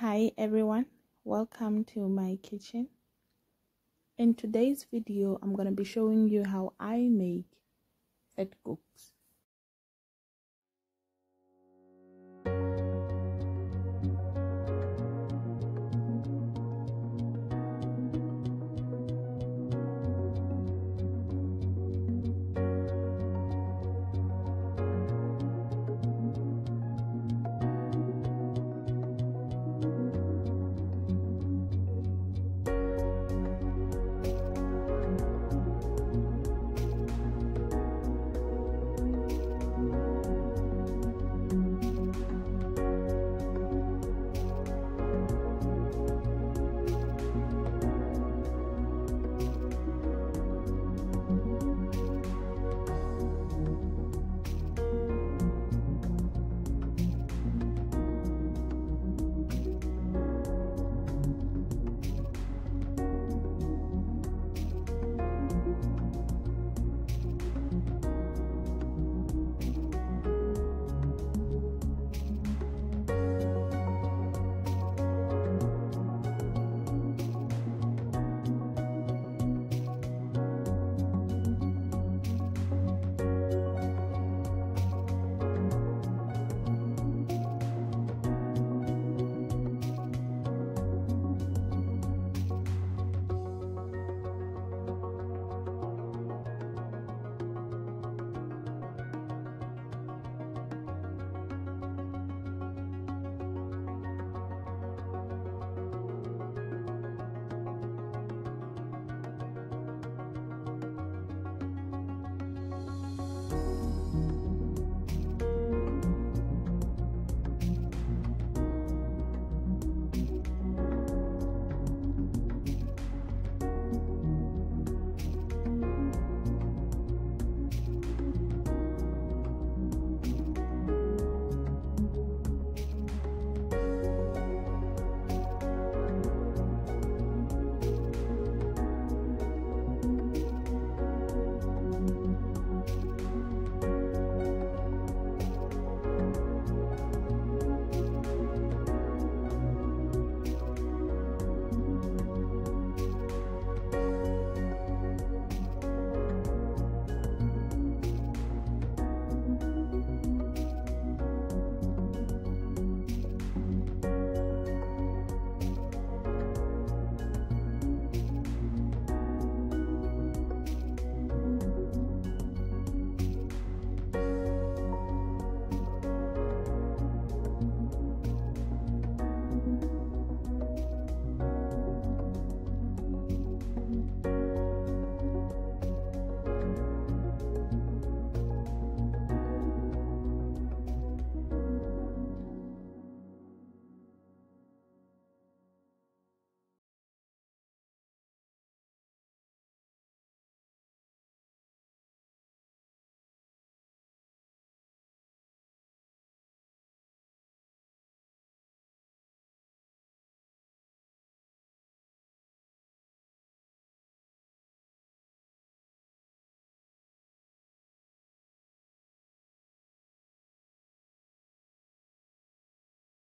Hi everyone, welcome to my kitchen. In today's video, I'm going to be showing you how I make fat cooks.